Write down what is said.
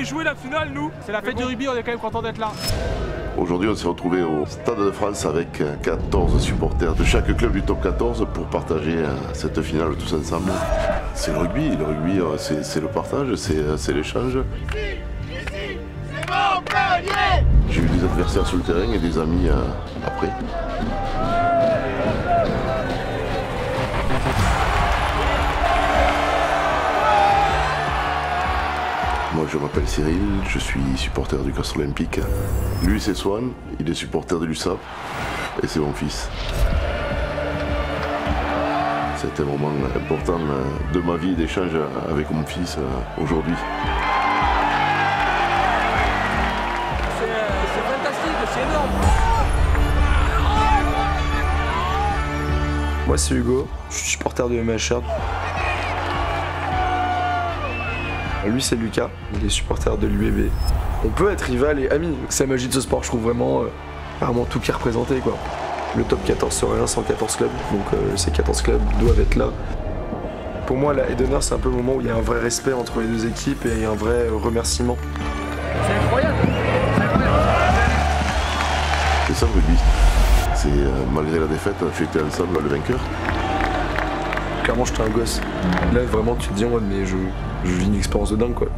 aller jouer la finale, nous. C'est la fête du rugby, on est quand même content d'être là. Aujourd'hui, on s'est retrouvé au Stade de France avec 14 supporters de chaque club du top 14 pour partager euh, cette finale tous ensemble. C'est le rugby, le rugby, euh, c'est le partage, c'est euh, c'est l'échange. J'ai eu des adversaires sur le terrain et des amis après. Moi je m'appelle Cyril, je suis supporter du Castre Olympique. Lui c'est Swan, il est supporter de l'USAP et c'est mon fils. C'était un moment important euh, de ma vie d'échange avec mon fils euh, aujourd'hui. C'est c'est fantastique, c'est énorme. Moi c'est Hugo, je suis supporter de MHR. Lui c'est Lucas, il est supporter de l'UEB. On peut être rival et ami, c'est la magie de ce sport, je trouve vraiment, euh, vraiment tout qui est représenté quoi. Le top 14 serait rien sans 14 clubs, donc euh, ces 14 clubs doivent être là. Pour moi la Head Honor c'est un peu le moment où il y a un vrai respect entre les deux équipes et un vrai euh, remerciement. C'est incroyable. C'est ça le rugby. C'est euh, malgré la défaite, fêter ensemble le vainqueur. Clairement j'étais un gosse. Là vraiment tu te dis en mode mais je, je vis une expérience de dingue quoi.